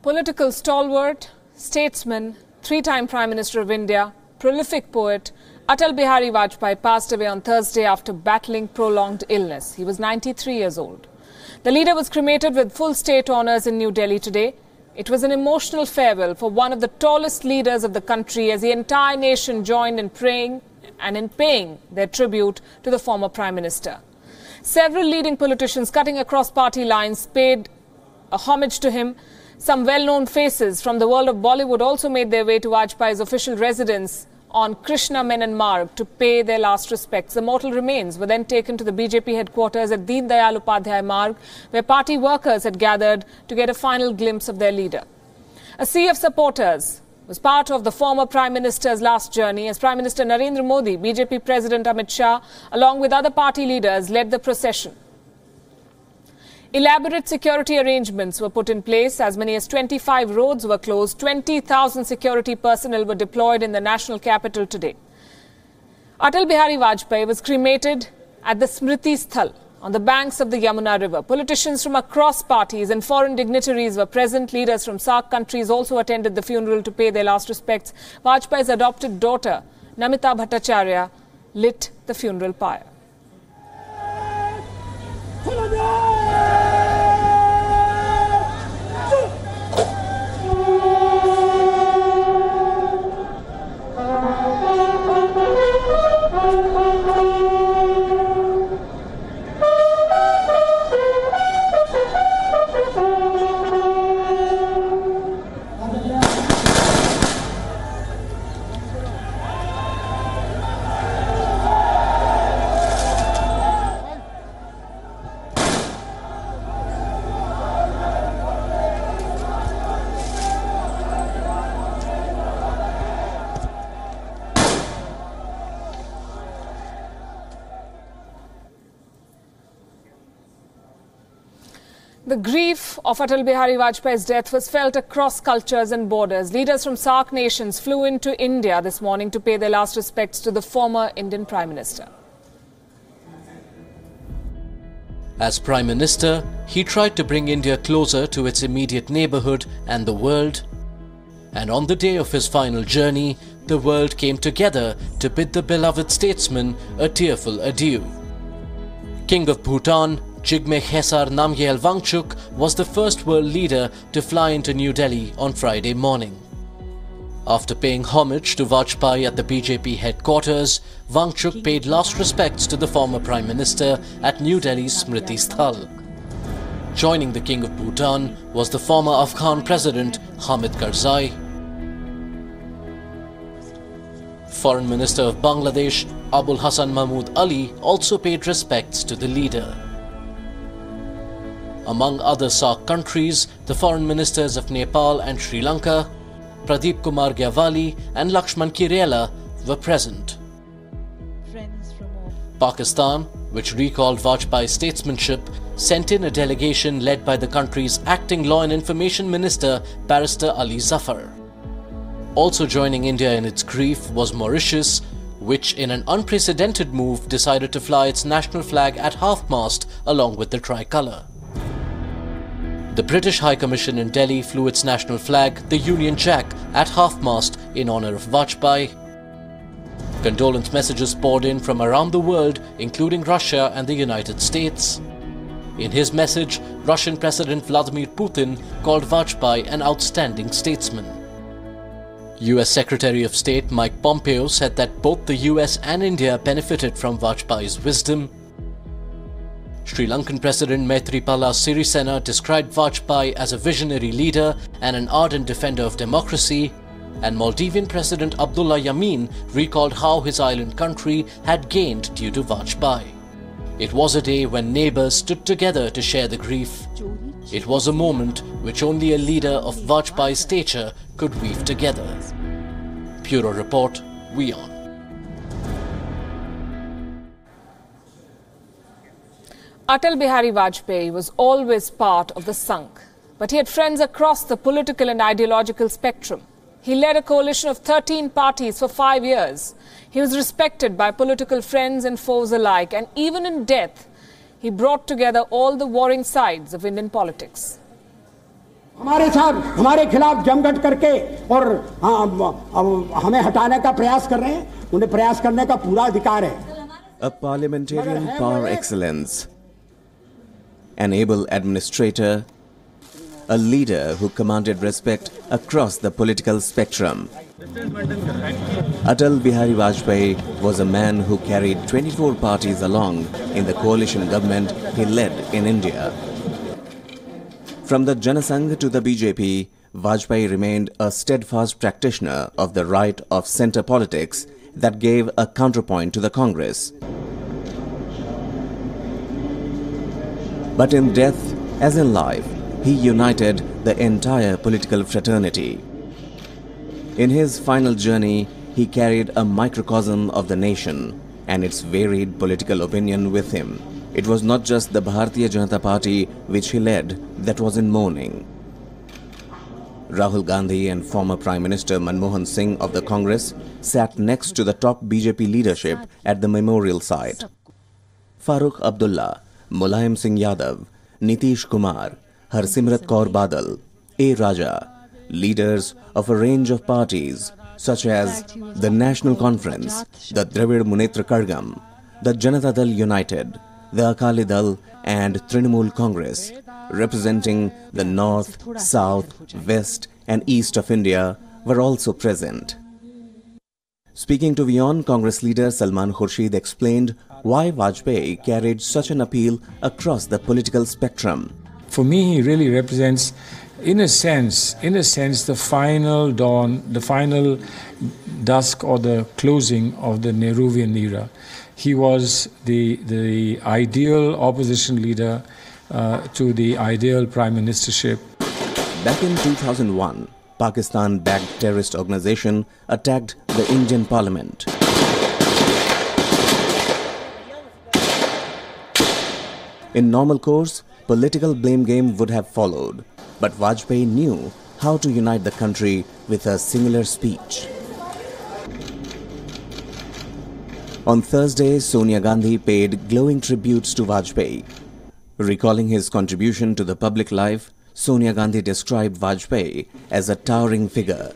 Political stalwart, statesman, three time Prime Minister of India, prolific poet, Atal Bihari Vajpayee passed away on Thursday after battling prolonged illness. He was 93 years old. The leader was cremated with full state honours in New Delhi today. It was an emotional farewell for one of the tallest leaders of the country as the entire nation joined in praying and in paying their tribute to the former Prime Minister. Several leading politicians cutting across party lines paid a homage to him. Some well known faces from the world of Bollywood also made their way to Vajpayee's official residence on Krishna Menon Marg to pay their last respects. The mortal remains were then taken to the BJP headquarters at Deen Dayal Upadhyay Marg, where party workers had gathered to get a final glimpse of their leader. A sea of supporters was part of the former Prime Minister's last journey as Prime Minister Narendra Modi, BJP President Amit Shah, along with other party leaders, led the procession. Elaborate security arrangements were put in place. As many as 25 roads were closed. 20,000 security personnel were deployed in the national capital today. Atal Bihari Vajpayee was cremated at the Smriti Sthal on the banks of the Yamuna River. Politicians from across parties and foreign dignitaries were present. Leaders from SAARC countries also attended the funeral to pay their last respects. Vajpayee's adopted daughter, Namita Bhattacharya, lit the funeral pyre. Grief of Atal Bihari Vajpayee's death was felt across cultures and borders. Leaders from SAARC nations flew into India this morning to pay their last respects to the former Indian Prime Minister. As Prime Minister, he tried to bring India closer to its immediate neighbourhood and the world. And on the day of his final journey, the world came together to bid the beloved statesman a tearful adieu. King of Bhutan, Jigme Khesar Namgyel Wangchuk was the first world leader to fly into New Delhi on Friday morning. After paying homage to Vajpayee at the BJP headquarters, Wangchuk paid last respects to the former Prime Minister at New Delhi's Smriti Sthal. Joining the King of Bhutan was the former Afghan President Hamid Karzai. Foreign Minister of Bangladesh Abul Hassan Mahmood Ali also paid respects to the leader. Among other SAARC countries, the foreign ministers of Nepal and Sri Lanka, Pradeep Kumar Gyawali and Lakshman Kiriella were present. Pakistan, which recalled Vajpayee's statesmanship, sent in a delegation led by the country's acting law and information minister, Barrister Ali Zafar. Also joining India in its grief was Mauritius, which in an unprecedented move decided to fly its national flag at half-mast along with the tricolour. The British High Commission in Delhi flew its national flag, the Union Jack, at half-mast in honour of Vajpayee. Condolence messages poured in from around the world, including Russia and the United States. In his message, Russian President Vladimir Putin called Vajpayee an outstanding statesman. US Secretary of State Mike Pompeo said that both the US and India benefited from Vajpayee's wisdom, Sri Lankan President Maithripala Sirisena described Vajpayee as a visionary leader and an ardent defender of democracy, and Maldivian President Abdullah Yameen recalled how his island country had gained due to Vajpayee. It was a day when neighbors stood together to share the grief. It was a moment which only a leader of Vajpayee's stature could weave together. Bureau Report, WION. Atal Bihari Vajpayee was always part of the Sangh, but he had friends across the political and ideological spectrum. He led a coalition of 13 parties for five years. He was respected by political friends and foes alike, and even in death, he brought together all the warring sides of Indian politics. हमारे साथ हमारे खिलाफ जमघट करके और हमें हटाने का प्रयास कर रहे हैं उन्हें प्रयास करने का पूरा अधिकार है A parliamentarian par excellence, an able administrator, a leader who commanded respect across the political spectrum. Atal Bihari Vajpayee was a man who carried 24 parties along in the coalition government he led in India. From the Janasangh to the BJP, Vajpayee remained a steadfast practitioner of the right of centre politics that gave a counterpoint to the Congress. But in death, as in life, he united the entire political fraternity. In his final journey, he carried a microcosm of the nation and its varied political opinion with him. It was not just the Bharatiya Janata Party which he led that was in mourning. Rahul Gandhi and former Prime Minister Manmohan Singh of the Congress sat next to the top BJP leadership at the memorial site. Farooq Abdullah, Mulayam Singh Yadav, Nitish Kumar, Harsimrat Kaur Badal, A. Raja, leaders of a range of parties such as the National Conference, the Dravid Munnetra Kazhagam, the Janata Dal United, the Akali Dal and Trinamool Congress, representing the north, south, west and east of India, were also present. Speaking to WION, Congress leader Salman Khurshid explained why Vajpayee carried such an appeal across the political spectrum. For me, he really represents, in a sense, in a sense, the final dawn, the final dusk or the closing of the Nehruvian era. He was the, the ideal opposition leader uh, to the ideal prime ministership. Back in 2001, Pakistan-backed terrorist organization attacked the Indian parliament. In normal course, political blame game would have followed, but Vajpayee knew how to unite the country with a singular speech. On Thursday, Sonia Gandhi paid glowing tributes to Vajpayee. Recalling his contribution to the public life, Sonia Gandhi described Vajpayee as a towering figure,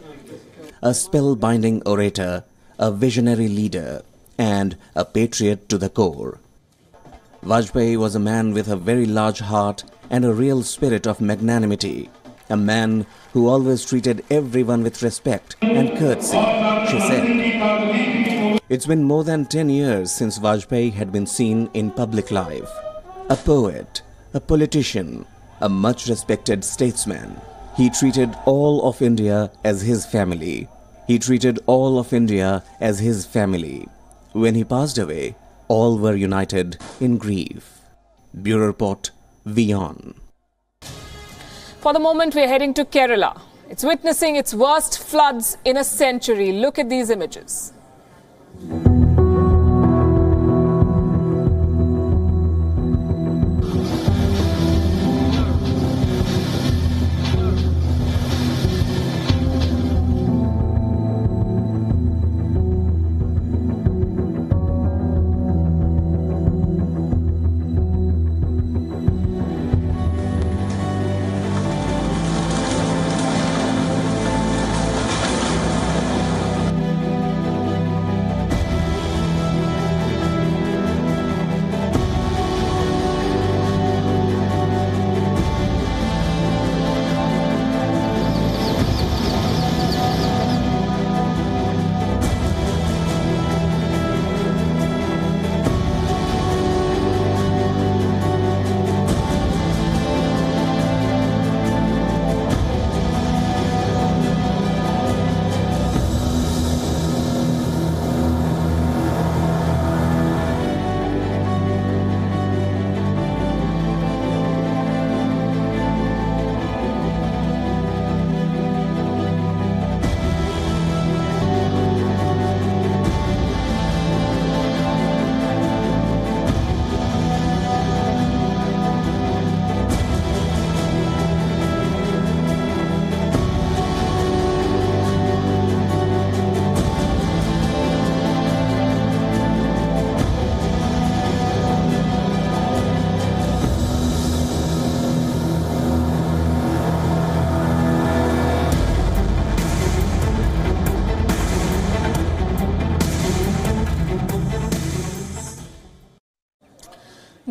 a spellbinding orator, a visionary leader, and a patriot to the core. Vajpayee was a man with a very large heart and a real spirit of magnanimity, a man who always treated everyone with respect and courtesy, she said. It's been more than 10 years since Vajpayee had been seen in public life. A poet, a politician, a much respected statesman. He treated all of India as his family. He treated all of India as his family. When he passed away, all were united in grief. Bureau Report, WION. For the moment, we're heading to Kerala. It's witnessing its worst floods in a century. Look at these images.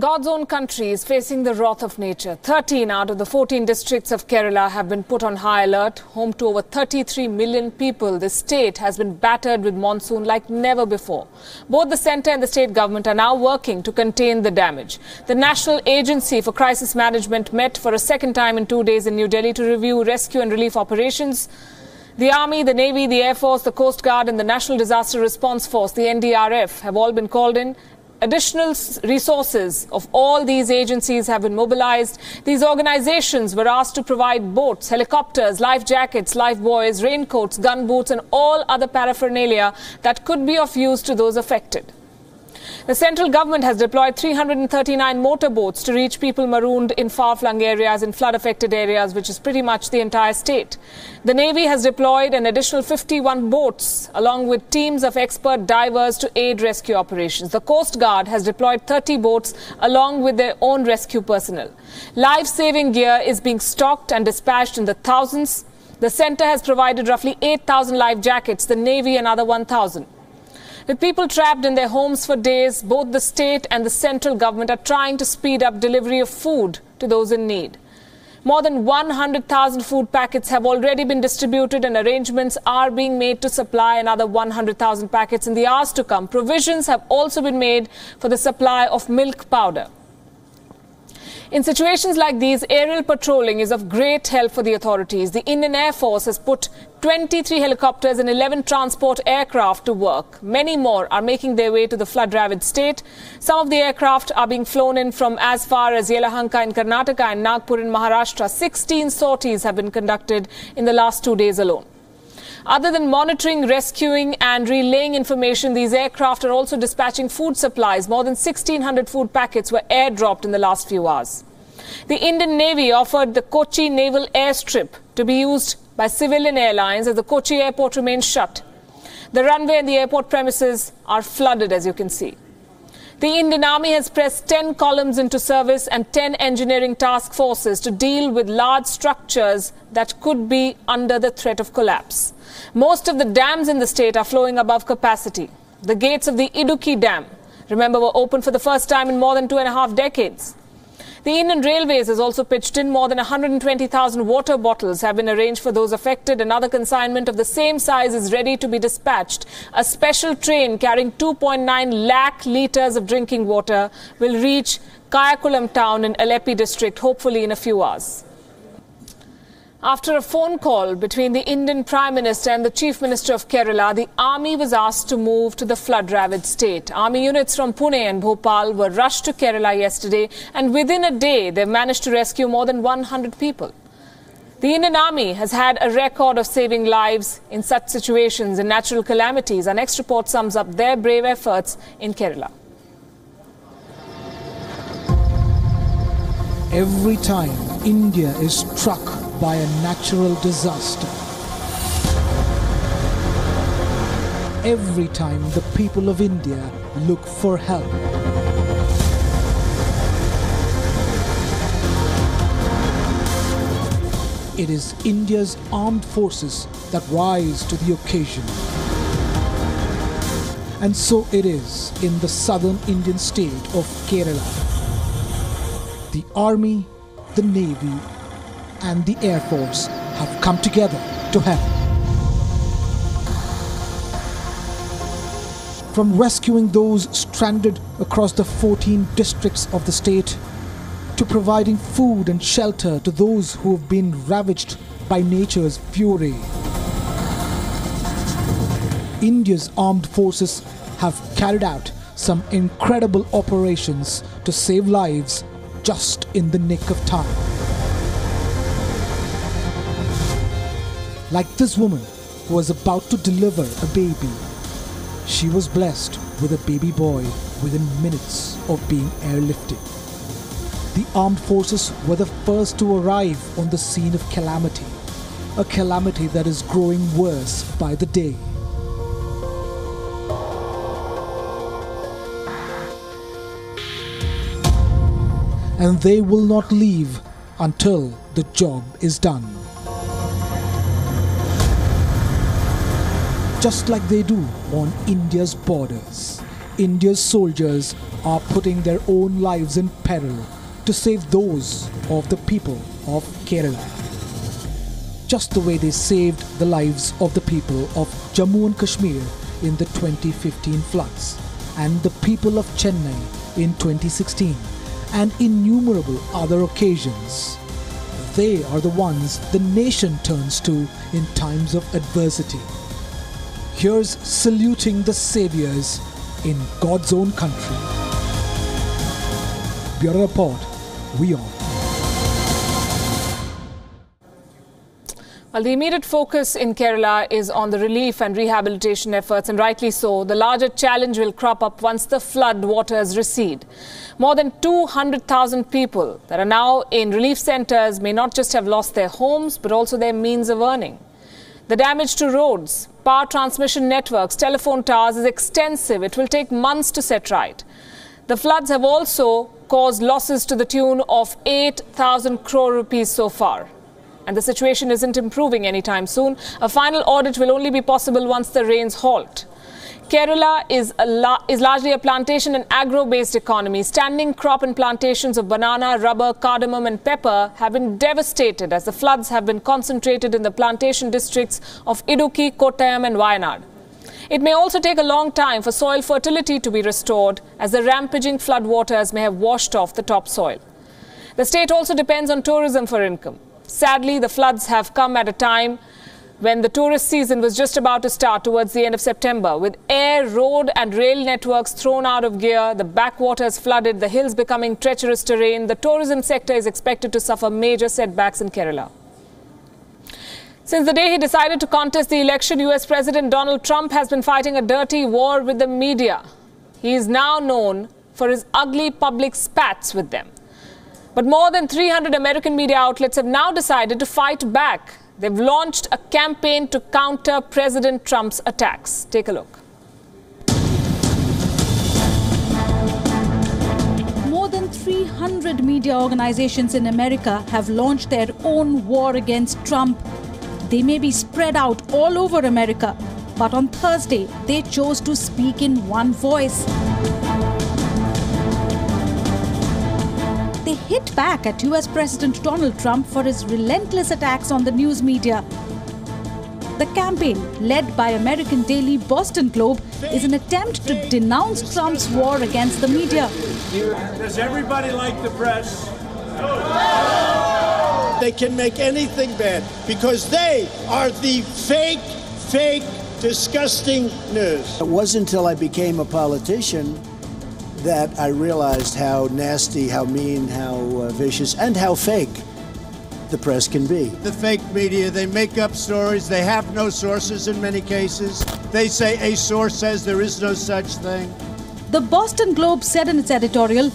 God's own country is facing the wrath of nature. 13 out of the 14 districts of Kerala have been put on high alert. Home to over 33 million people, the state has been battered with monsoon like never before. Both the centre and the state government are now working to contain the damage. The National Agency for Crisis Management met for a second time in two days in New Delhi to review rescue and relief operations. The Army, the Navy, the Air Force, the Coast Guard, and the National Disaster Response Force, the NDRF, have all been called in additional resources of all these agencies have been mobilized. These organizations were asked to provide boats, helicopters, life jackets, life buoys, raincoats, gun boots, and all other paraphernalia that could be of use to those affected. The central government has deployed 339 motorboats to reach people marooned in far flung areas in flood affected areas, which is pretty much the entire state. The Navy has deployed an additional 51 boats, along with teams of expert divers to aid rescue operations. The Coast Guard has deployed 30 boats along with their own rescue personnel. Life saving gear is being stocked and dispatched in the thousands. The centre has provided roughly 8,000 life jackets, the Navy another 1,000. With people trapped in their homes for days, both the state and the central government are trying to speed up delivery of food to those in need. More than 100,000 food packets have already been distributed, and arrangements are being made to supply another 100,000 packets in the hours to come. Provisions have also been made for the supply of milk powder. In situations like these, aerial patrolling is of great help for the authorities. The Indian Air Force has put 23 helicopters and 11 transport aircraft to work. Many more are making their way to the flood ravaged state. Some of the aircraft are being flown in from as far as Yelahanka in Karnataka and Nagpur in Maharashtra. 16 sorties have been conducted in the last two days alone. Other than monitoring, rescuing, and relaying information, these aircraft are also dispatching food supplies. More than 1,600 food packets were airdropped in the last few hours. The Indian Navy offered the Kochi naval airstrip to be used by civilian airlines as the Kochi airport remains shut. The runway and the airport premises are flooded, as you can see. The Indian Army has pressed 10 columns into service and 10 engineering task forces to deal with large structures that could be under the threat of collapse. Most of the dams in the state are flowing above capacity. The gates of the Idukki Dam, remember, were opened for the first time in more than two and a half decades. The Indian Railways has also pitched in more than 120,000 water bottles have been arranged for those affected. Another consignment of the same size is ready to be dispatched. A special train carrying 2.9 lakh litres of drinking water will reach Kayamkulam town in Alleppey district, hopefully in a few hours. After a phone call between the Indian Prime Minister and the Chief Minister of Kerala, the army was asked to move to the flood ravaged state. Army units from Pune and Bhopal were rushed to Kerala yesterday, and within a day, they managed to rescue more than 100 people. The Indian Army has had a record of saving lives in such situations and natural calamities. Our next report sums up their brave efforts in Kerala. Every time India is struck by a natural disaster, every time the people of India look for help, it is India's armed forces that rise to the occasion. And so it is in the southern Indian state of Kerala. The army, the navy, and the air force have come together to help. From rescuing those stranded across the 14 districts of the state to providing food and shelter to those who have been ravaged by nature's fury. India's armed forces have carried out some incredible operations to save lives just in the nick of time. Like this woman who was about to deliver a baby. She was blessed with a baby boy within minutes of being airlifted. The armed forces were the first to arrive on the scene of calamity, a calamity that is growing worse by the day. And they will not leave until the job is done. Just like they do on India's borders, India's soldiers are putting their own lives in peril to save those of the people of Kerala. Just the way they saved the lives of the people of Jammu and Kashmir in the 2015 floods and the people of Chennai in 2016 and innumerable other occasions. They are the ones the nation turns to in times of adversity. Here's saluting the saviors in God's own country. Bureau Report, WION. Well, the immediate focus in Kerala is on the relief and rehabilitation efforts, and rightly so. The larger challenge will crop up once the flood waters recede. More than 200,000 people that are now in relief centers may not just have lost their homes, but also their means of earning. The damage to roads, power transmission networks, telephone towers is extensive. It will take months to set right. The floods have also caused losses to the tune of 8,000 crore rupees so far. And the situation isn't improving anytime soon. A final audit will only be possible once the rains halt. Kerala is, la is largely a plantation and agro-based economy. Standing crop and plantations of banana, rubber, cardamom and pepper have been devastated as the floods have been concentrated in the plantation districts of Idukki, Kottayam and Wayanad. It may also take a long time for soil fertility to be restored as the rampaging floodwaters may have washed off the topsoil. The state also depends on tourism for income. Sadly, the floods have come at a time when the tourist season was just about to start towards the end of September. With air, road, and rail networks thrown out of gear, the backwaters flooded, the hills becoming treacherous terrain, the tourism sector is expected to suffer major setbacks in Kerala. Since the day he decided to contest the election, US President Donald Trump has been fighting a dirty war with the media. He is now known for his ugly public spats with them. But more than 300 American media outlets have now decided to fight back. They've launched a campaign to counter President Trump's attacks. Take a look. More than 300 media organizations in America have launched their own war against Trump. They may be spread out all over America, but on Thursday, they chose to speak in one voice. Hit back at US President Donald Trump for his relentless attacks on the news media. The campaign, led by American daily Boston Globe, is an attempt to denounce Trump's war against the media. Does everybody like the press? They can make anything bad because they are the fake, fake, disgusting news. It wasn't until I became a politician that I realized how nasty, how mean, how uh, vicious, and how fake the press can be. The fake media, they make up stories. They have no sources in many cases. They say a source says there is no such thing. The Boston Globe said in its editorial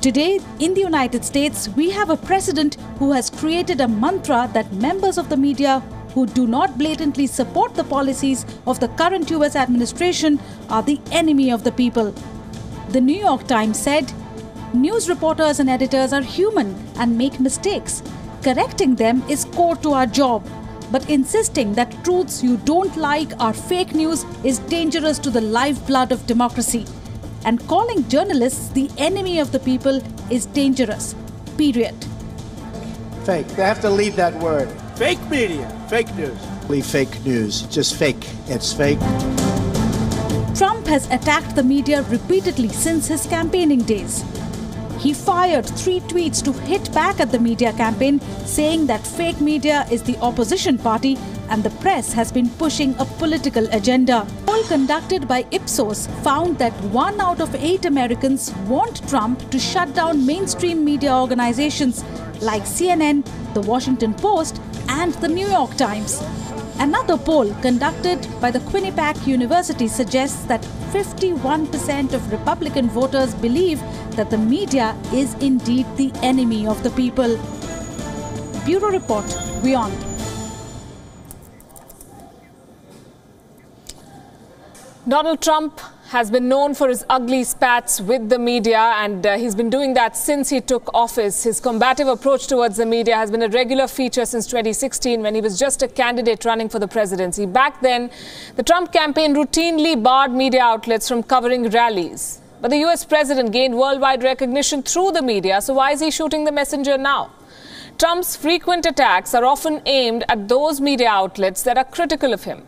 Today, in the United States, we have a president who has created a mantra that members of the media who do not blatantly support the policies of the current US administration are the enemy of the people. The New York Times said, News reporters and editors are human and make mistakes. Correcting them is core to our job. But insisting that truths you don't like are fake news is dangerous to the lifeblood of democracy. And calling journalists the enemy of the people is dangerous. Period. Fake. They have to leave that word. Fake media. Fake news. Leave fake news. Just fake. It's fake. Trump has attacked the media repeatedly since his campaigning days. He fired three tweets to hit back at the media campaign, saying that fake media is the opposition party and the press has been pushing a political agenda. A poll conducted by Ipsos found that one out of eight Americans want Trump to shut down mainstream media organizations like CNN, The Washington Post, and The New York Times. Another poll conducted by the Quinnipiac University suggests that 51% of Republican voters believe that the media is indeed the enemy of the people. Bureau Report, WION. Donald Trump has been known for his ugly spats with the media, and uh, he's been doing that since he took office. His combative approach towards the media has been a regular feature since 2016 when he was just a candidate running for the presidency. Back then, the Trump campaign routinely barred media outlets from covering rallies. But the US president gained worldwide recognition through the media, so why is he shooting the messenger now? Trump's frequent attacks are often aimed at those media outlets that are critical of him.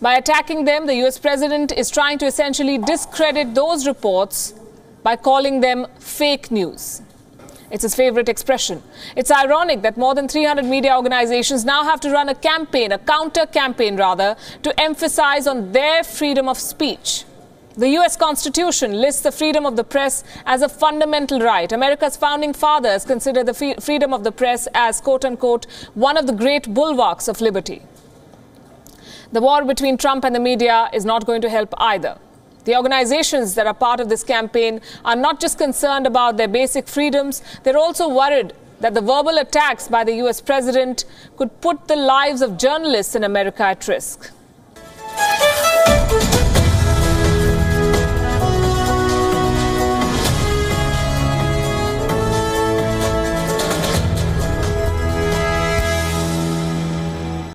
By attacking them, the US president is trying to essentially discredit those reports by calling them fake news. It's his favorite expression. It's ironic that more than 300 media organizations now have to run a campaign, a counter campaign rather, to emphasize on their freedom of speech. The US Constitution lists the freedom of the press as a fundamental right. America's founding fathers considered the freedom of the press as, quote unquote, one of the great bulwarks of liberty. The war between Trump and the media is not going to help either. The organizations that are part of this campaign are not just concerned about their basic freedoms, they're also worried that the verbal attacks by the US president could put the lives of journalists in America at risk.